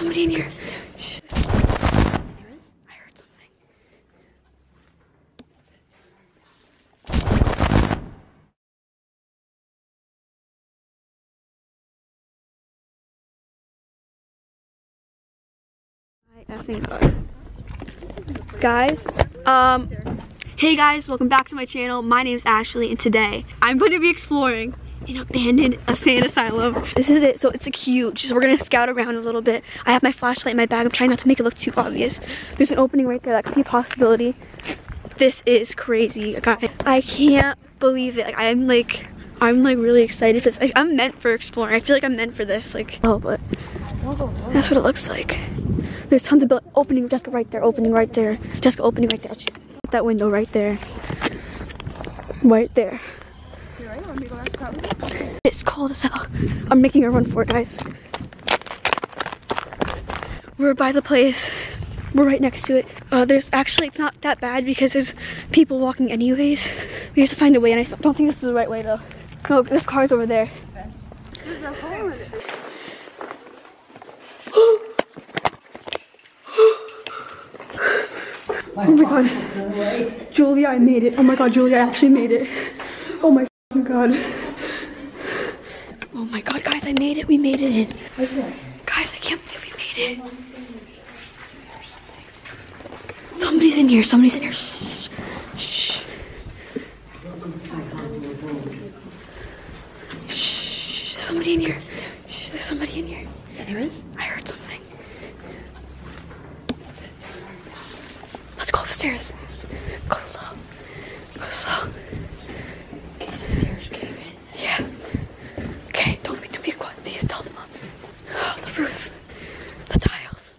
somebody in here. I heard something. Guys, um, hey guys, welcome back to my channel. My name is Ashley, and today I'm going to be exploring an abandoned insane asylum. This is it, so it's like huge. So we're gonna scout around a little bit. I have my flashlight in my bag. I'm trying not to make it look too obvious. There's an opening right there. That could be a possibility. This is crazy, guys. I can't believe it. Like I'm like, I'm like really excited for this. I'm meant for exploring. I feel like I'm meant for this. Like, oh, but that's what it looks like. There's tons of opening. Jessica right there. Opening right there. Jessica opening right there. That window right there. Right there. It's cold as hell. I'm making a run for it, guys. We're by the place. We're right next to it. Uh, there's actually, it's not that bad because there's people walking anyways. We have to find a way, and I don't think this is the right way though. No, this car's over there. Oh my god. Julia, I made it. Oh my god, Julia, I actually made it. Oh my god. Oh my god, guys, I made it. We made it in. Guys, I can't believe we made it. Somebody's in here. Somebody's in here. Shh. Shh. Shh. There's somebody in here. Shh. There's somebody in here. There is? I heard something. Let's go upstairs. Go slow. Go slow. Yeah. Okay, don't be too be quiet. Please tell them up. The roof. The tiles.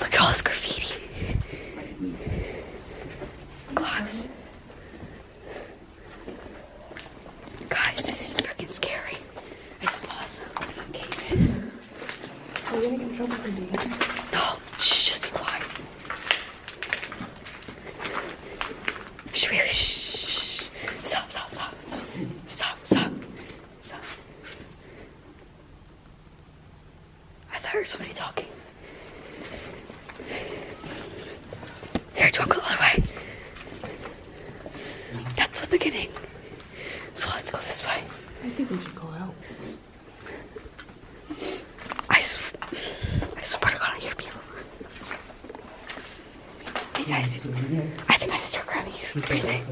Look at all this graffiti. Glass. Guys, this is freaking scary. I saw some, some cave Are we gonna get in trouble for this? No, shh, just be quiet. Shh, wait, shh. Stop, stop, stop. Stop, stop, stop. I thought I heard somebody talking. Here, do you want to go the other way? That's the beginning. So let's go this way. I think we should go out. I, sw- I swear to God, I hear people. Hey guys, I think I just heard Grammy. He's breathing.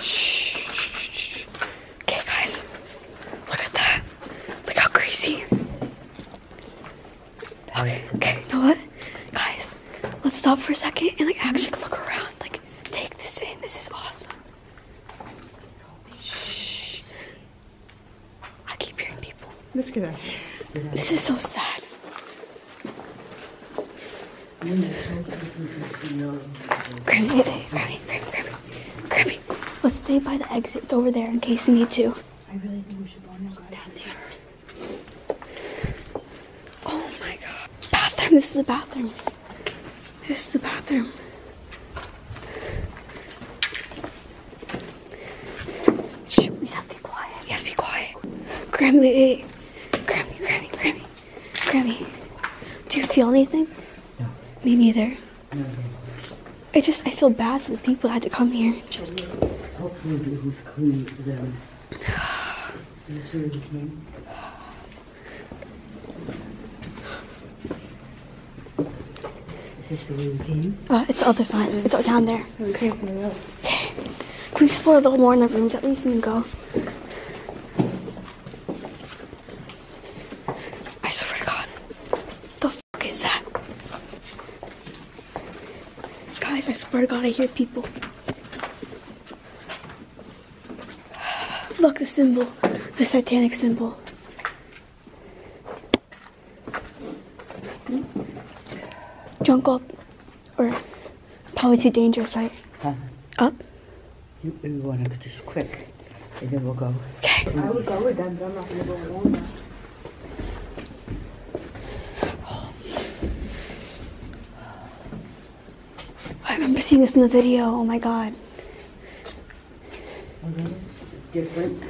Shh, shh, shh, shh. Okay, guys, look at that. Look how crazy. Okay, okay, you know what? Guys, let's stop for a second and like actually look around. Like, take this in. This is awesome. Shh. I keep hearing people. Let's get out of here. This is so sad. Grammy, hey, Grammy, Grammy, Grammy, Grammy. Let's stay by the exit. It's over there in case we need to. I really think we should go now, guys. Down there. Oh my god. Bathroom. This is the bathroom. This is the bathroom. Shh, we have to be quiet. You have to be quiet. Grammy, wait, wait. Grammy, Grammy, Grammy, Grammy. Do you feel anything? No. Me neither. I just, I feel bad for the people that had to come here. Hopefully it was clean for them. You sure you came? Is this the way we came? Uh, it's the other side. It's all down there. We came from the road. Okay. Can we explore a little more in the rooms at least and then go? I swear to God. The fuck is that? Guys, I swear to God, I hear people. Look, the symbol. The satanic symbol. Junk up. Or probably too dangerous, right? Huh? Up? You, we want to go just quick, and then we'll go. Okay. I would go with them, but I'm not gonna go alone now. see this in the video. Oh my god. Different.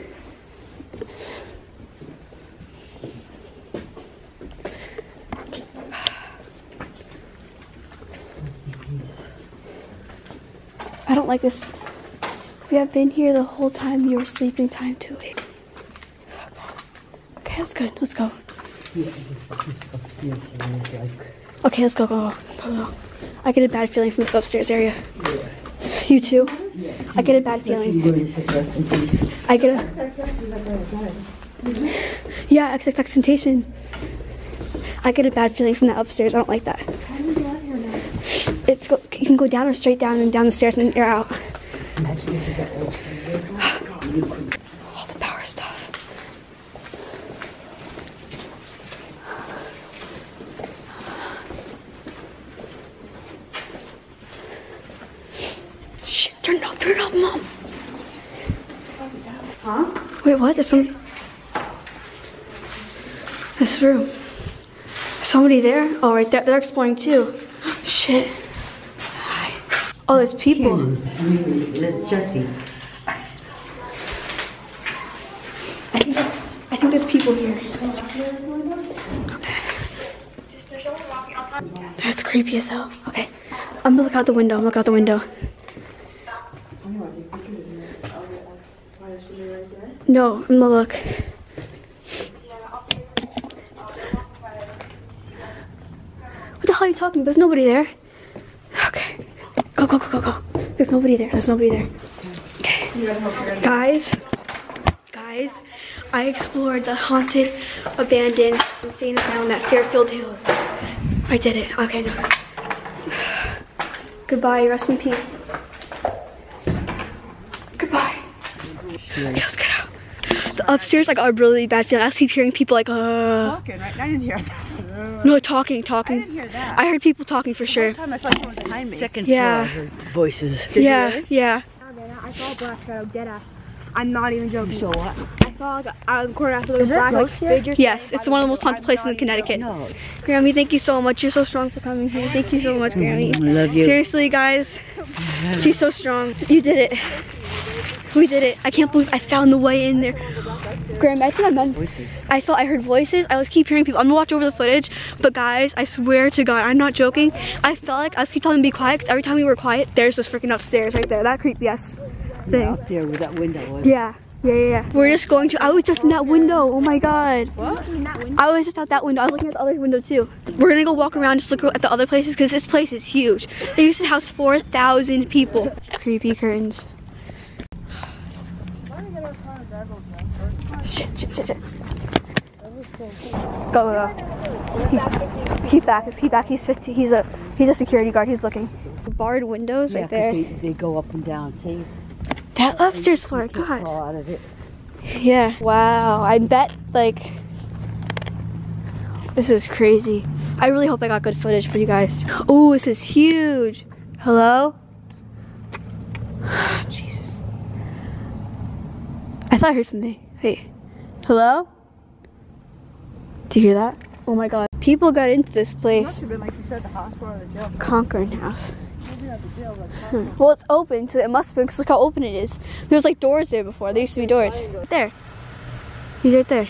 I don't like this. We have been here the whole time. You were sleeping time too. Okay, that's good. Let's go. Okay, let's go, go, go, go. go. I get a bad feeling from this upstairs area. You too? I get a bad feeling. I get a. Yeah, XXX Temptation. I get a bad feeling from that upstairs. I don't like that. It's go, you can go down or straight down and down the stairs and you're out. Imagine if you got lost in there. You could All the power stuff. Shit, turn it off, turn it off, mom. Huh? Wait, what? There's somebody. This room. Somebody there? Oh, right there. They're exploring too. Shit. Hi. Oh, there's people. I mean, that's Jesse. I think, I think there's people here. That's creepy as hell. Okay. I'm gonna look out the window. I'm gonna look out the window. No, I'm gonna look. What the hell are you talking? There's nobody there. Okay. Go, go, go, go, go. There's nobody there. There's nobody there. Okay. Guys, guys, I explored the haunted, abandoned, insane asylum at Fairfield Hills. I did it. Okay, no. Goodbye. Rest in peace. Goodbye. Okay, let's get out. The upstairs, I got a really bad feeling. I keep hearing people like, uh, Talking, right? I didn't hear that. no, talking, I didn't talking. hear that. I heard people talking for sure. Time I saw someone behind me. Second Yeah. floor, I heard voices. Yeah, yeah. I saw a black shadow, dead ass. I'm not even joking. So what? I saw like out of the corner after there was there black like here? figures. Yes, it's one of the most haunted places in Connecticut. No. Grammy, thank you so much. You're so strong for coming here. Thank you so much, Grammy. I love you. Seriously, guys, she's so strong. You did it. We did it. I can't believe I found the way in there. Graham, I think I'm done. Voices. I felt I heard voices. I was keep hearing people. I'm gonna watch over the footage. But guys, I swear to God, I'm not joking. I felt like I was keep telling them to be quiet. 'cause every time we were quiet, there's this freaking upstairs right there. That creepy ass thing. Yeah, up there where that window was. Yeah. Yeah, yeah, yeah. We're just going to. I was just in that window. Oh my God. What? In that window? I was just out that window. I was looking at the other window too. We're gonna go walk around, just look at the other places because this place is huge. They used to house 4,000 people. Creepy curtains. Shit, shit, shit, shit. Go, go, go. Keep, keep back. Just keep back. He's 50. He's a he's a security guard. He's looking. Barred windows Yeah, right 'cause there. They, they go up and down. See? That upstairs floor. God. crawl out of it. Yeah. Wow. I bet like this is crazy. I really hope I got good footage for you guys. Oh, this is huge. Hello? Jesus. I thought I heard something. Wait. Hello? Do you hear that? Oh my god. People got into this place. Must have been like you said, the hospital or the jail. Conquering House. Maybe not the jail, but Hmm. Well, it's open, so it must have been, because look how open it is. There was like doors there before. There used to be doors. There. He's right there.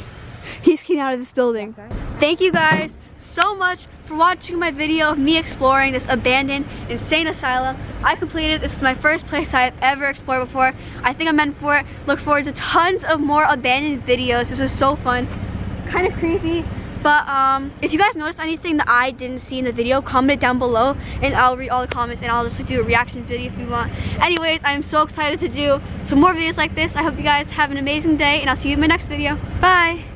He's came out of this building. Thank you guys so much for watching my video of me exploring this abandoned insane asylum. I completed. This is my first place I've ever explored before. I think I'm meant for it. Look forward to tons of more abandoned videos. This was so fun. Kind of creepy. But um, if you guys noticed anything that I didn't see in the video, comment it down below and I'll read all the comments and I'll just do a reaction video if you want. Anyways, I'm so excited to do some more videos like this. I hope you guys have an amazing day and I'll see you in my next video. Bye!